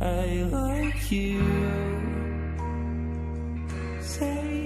I like you. Say